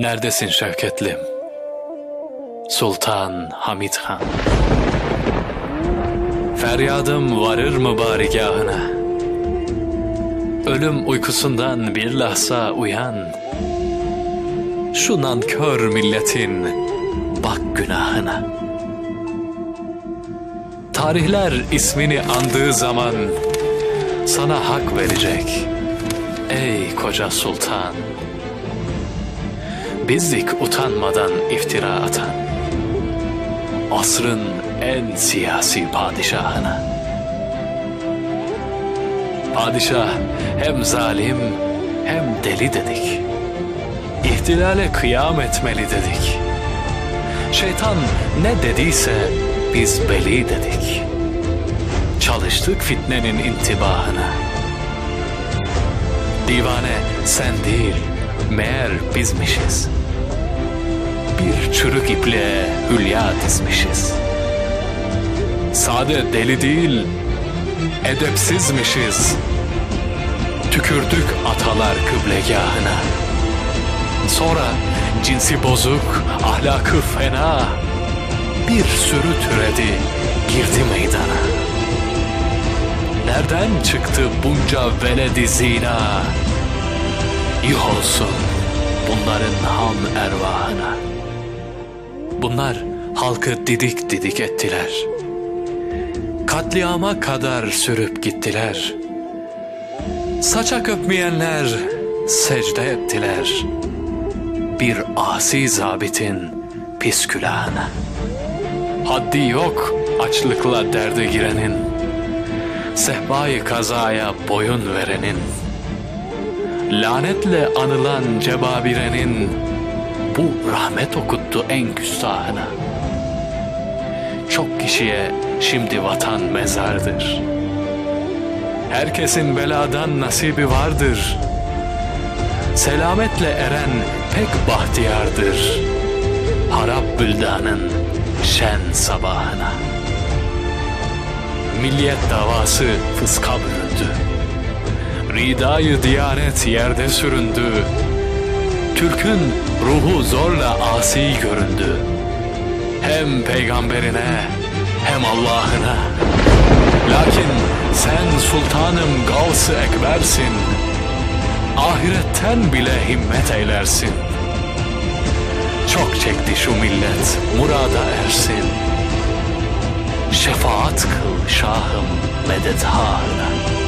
Neredesin Şevketlim? Sultan Hamid Han. Feryadım varır mı barigahına? Ölüm uykusundan bir lahza uyan. Şu nankör milletin bak günahına. Tarihler ismini andığı zaman sana hak verecek. Ey koca sultan. Bizdik utanmadan iftira atan. Asrın en siyasi padişahına. Padişah hem zalim hem deli dedik. İhtilale kıyam etmeli dedik. Şeytan ne dediyse biz beli dedik. Çalıştık fitnenin intibahına. Divane sen değil, meğer bizmişiz. Bir çürük iple hülya dizmişiz. Sade deli değil, edepsizmişiz. Tükürdük atalar kıblegahına. Sonra cinsi bozuk, ahlakı fena. Bir sürü türedi, girdi meydana. Nereden çıktı bunca veledi zina? Yuh olsun bunların ham ervahına. Bunlar halkı didik didik ettiler. Katliama kadar sürüp gittiler. Saça köpmeyenler secde ettiler. Bir asi zabitin pis külahına. Haddi yok açlıkla derde girenin. Sehbayı kazaya boyun verenin. Lanetle anılan cebabirenin bu rahmet okuttu en küstahına. Çok kişiye şimdi vatan mezardır. Herkesin beladan nasibi vardır. Selametle eren pek bahtiyardır. Harap büldanın şen sabahına. Milliyet davası fıska büründü. Ridayı diyanet yerde süründü. Türk'ün ruhu zorla asi göründü. Hem peygamberine hem Allah'ına. Lakin sen sultanım gavs-ı ekbersin. Ahiretten bile himmet eylersin. Çok çekti şu millet murada ersin. Şefaat kıl şahım medet hâına.